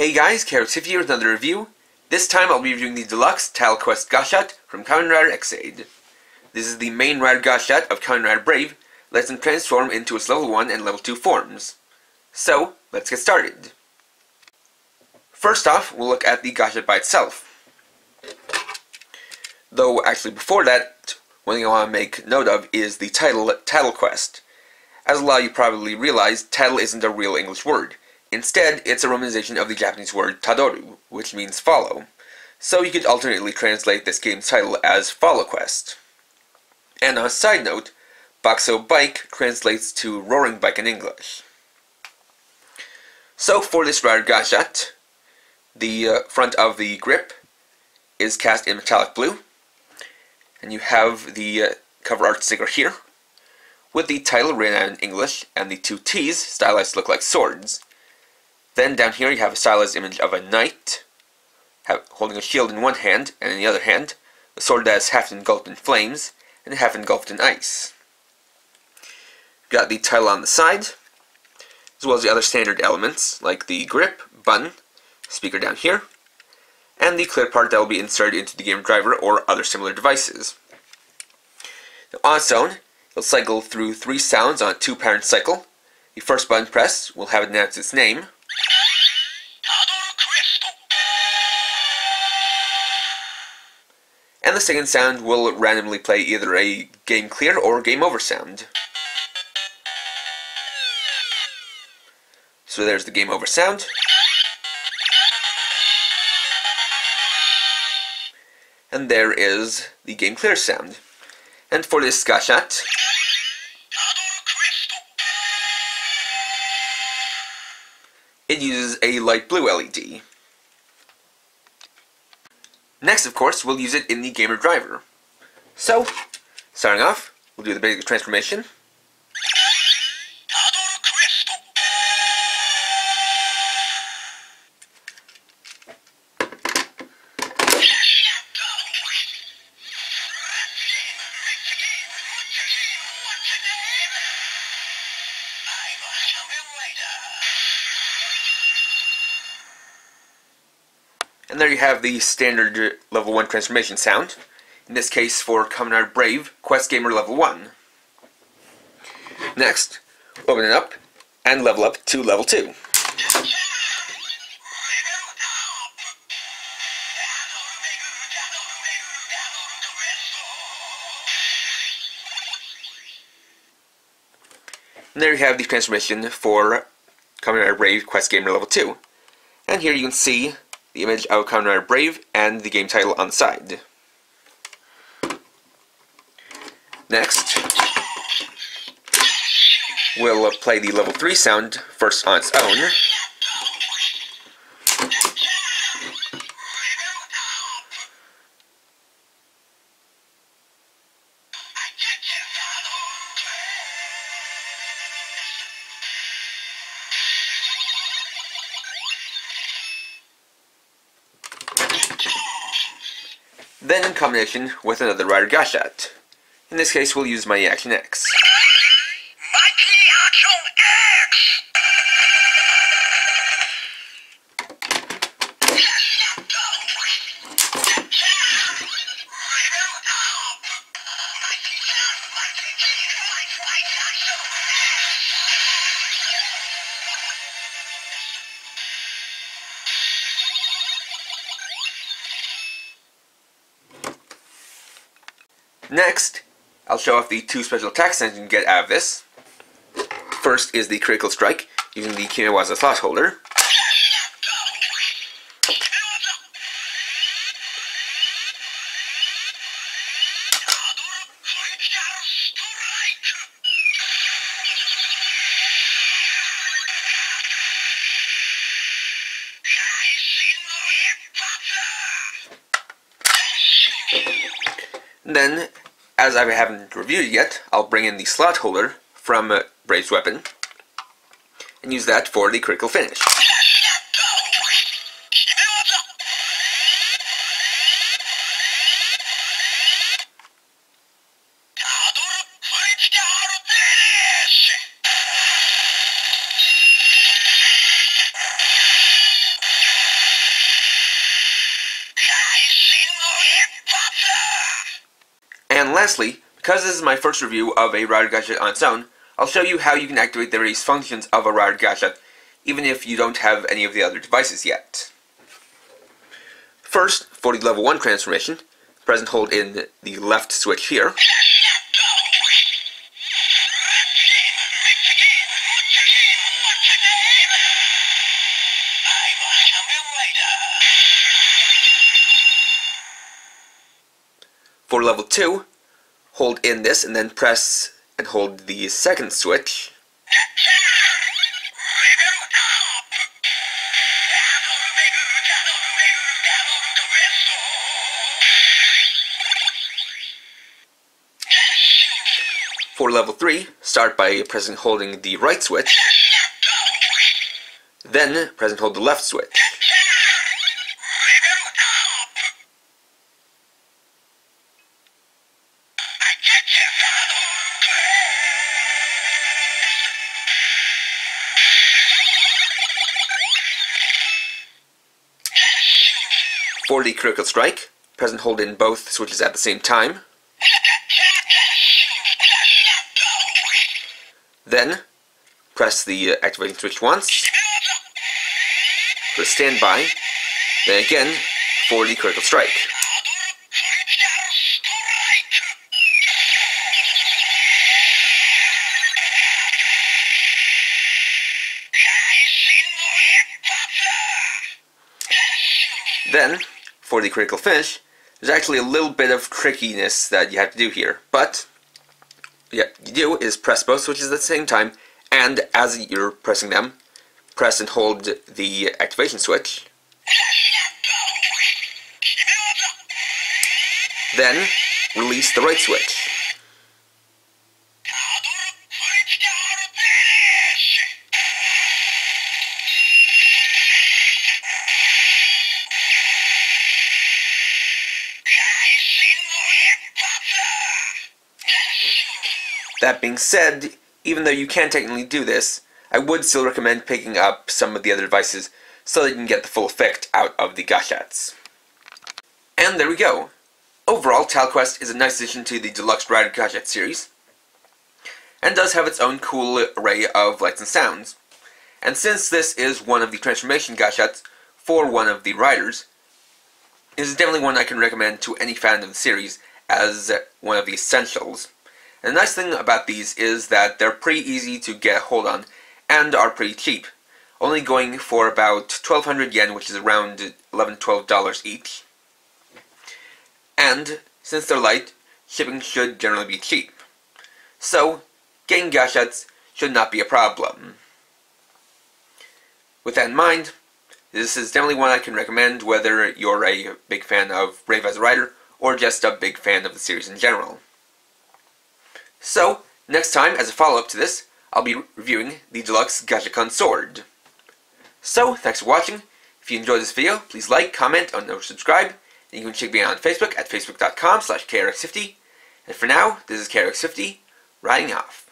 Hey guys, Carrots here with another review. This time I'll be reviewing the Deluxe Taddle Quest Gashat from Kamen Rider Ex-Aid. This is the main Rider Gashat of Kamen Rider Brave, lets them transform into its level 1 and level 2 forms. So, let's get started. First off, we'll look at the Gashat by itself. Though, actually before that, one thing I want to make note of is the title, Taddle Quest. As a lot of you probably realize, taddle isn't a real English word. Instead, it's a romanization of the Japanese word tadoru, which means follow. So you could alternately translate this game's title as Follow Quest. And on a side note, Bakusou Bike translates to Roaring Bike in English. So for this rare Gashat, the uh, front of the grip is cast in metallic blue, and you have the uh, cover art sticker here, with the title written out in English, and the two T's stylized to look like swords. Then down here you have a stylized image of a knight have, holding a shield in one hand, and in the other hand, a sword that is half engulfed in flames and half engulfed in ice. Got the title on the side, as well as the other standard elements, like the grip, button, speaker down here, and the clear part that will be inserted into the game driver or other similar devices. Now, on its own, it'll cycle through three sounds on a two-parent cycle. The first button press will have it announce its name, and the second sound will randomly play either a game clear or game over sound. So there's the game over sound. And there is the game clear sound. And for this Gashat, it uses a light blue LED. Next, of course, we'll use it in the gamer driver. So, starting off, we'll do the basic transformation. And there you have the standard level 1 transformation sound. In this case for Kamen Brave, Quest Gamer level 1. Next, open it up and level up to level 2. And there you have the transformation for Kamen Rider Brave Quest Gamer level 2. And here you can see the image of Rider Brave, and the game title on the side. Next, we'll play the level 3 sound first on its own. Then in combination with another Rider Gashat. In this case, we'll use my Action X. Next, I'll show off the two special attacks that you can get out of this. First is the Critical Strike, using the Kimewaza Slot Holder. Then, as I haven't reviewed yet, I'll bring in the slot holder from uh, Brave's weapon and use that for the critical finish. Lastly, because this is my first review of a Rider Gashat on its own, I'll show you how you can activate the various functions of a Rider Gashat, even if you don't have any of the other devices yet. First, for the level 1 transformation, press and hold in the left switch here. For level 2, hold in this and then press and hold the second switch. For level 3, start by pressing holding the right switch, then press and hold the left switch. For the critical strike, press and hold in both switches at the same time. Then, press the uh, activating switch once, press standby, then again for the critical strike. Then, for the critical finish, there's actually a little bit of trickiness that you have to do here. But, yeah, you do is press both switches at the same time, and as you're pressing them, press and hold the activation switch. Then, release the right switch. That being said, even though you can technically do this, I would still recommend picking up some of the other devices so that you can get the full effect out of the Gashats. And there we go. Overall, Taddle Quest is a nice addition to the Deluxe Rider Gashat series, and does have its own cool array of lights and sounds. And since this is one of the transformation Gashats for one of the riders, it is definitely one I can recommend to any fan of the series as one of the essentials. The nice thing about these is that they're pretty easy to get hold on and are pretty cheap, only going for about 1200 yen, which is around 11 $12 each. And since they're light, shipping should generally be cheap. So, getting Gashats should not be a problem. With that in mind, this is definitely one I can recommend whether you're a big fan of Brave as a Rider or just a big fan of the series in general. So, next time, as a follow-up to this, I'll be reviewing the Deluxe Gashacon Sword. So, thanks for watching. If you enjoyed this video, please like, comment, or subscribe. And you can check me out on Facebook at facebook.com slash krx50. And for now, this is krx50, riding off.